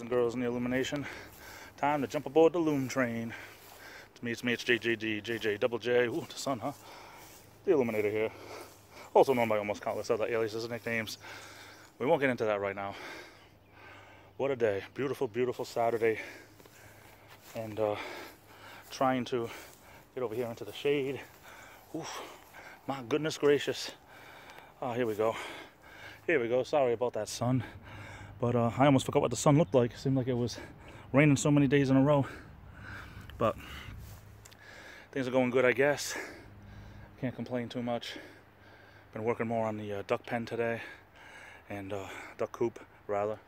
guys and girls in the illumination. Time to jump aboard the Loom train. It's me, it's me, it's JJD, JJ, Double J, ooh, the sun, huh? The Illuminator here. Also known by almost countless other aliases and nicknames. We won't get into that right now. What a day. Beautiful, beautiful Saturday. And uh, trying to get over here into the shade. Oof, my goodness gracious. Oh, here we go. Here we go. Sorry about that sun. But uh, I almost forgot what the sun looked like. It seemed like it was raining so many days in a row. But things are going good, I guess. Can't complain too much. Been working more on the uh, duck pen today. And uh, duck coop, rather.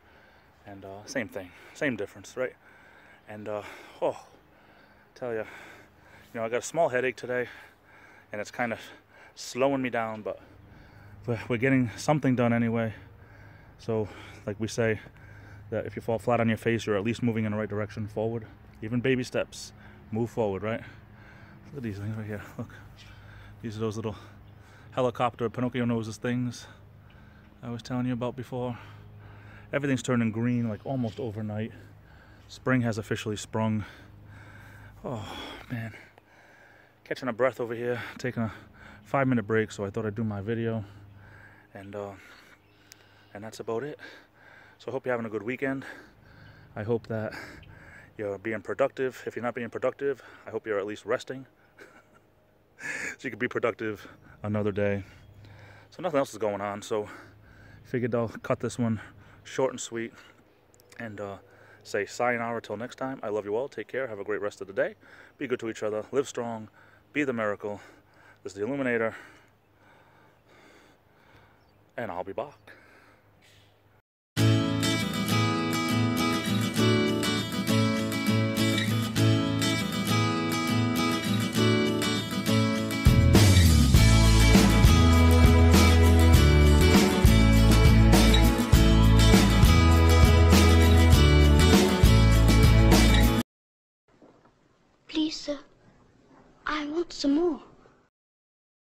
And uh, same thing. Same difference, right? And, uh, oh, tell you, you know, I got a small headache today. And it's kind of slowing me down, but we're getting something done anyway. So, like we say, that if you fall flat on your face, you're at least moving in the right direction forward. Even baby steps, move forward, right? Look at these things right here. Look, these are those little helicopter Pinocchio noses things I was telling you about before. Everything's turning green like almost overnight. Spring has officially sprung. Oh man, catching a breath over here, taking a five minute break, so I thought I'd do my video and uh, and that's about it. So I hope you're having a good weekend. I hope that you're being productive. If you're not being productive, I hope you're at least resting. so you can be productive another day. So nothing else is going on, so figured I'll cut this one short and sweet and uh, say sayonara till next time. I love you all. Take care. Have a great rest of the day. Be good to each other. Live strong. Be the miracle. This is the Illuminator and I'll be back. Please, sir, I want some more.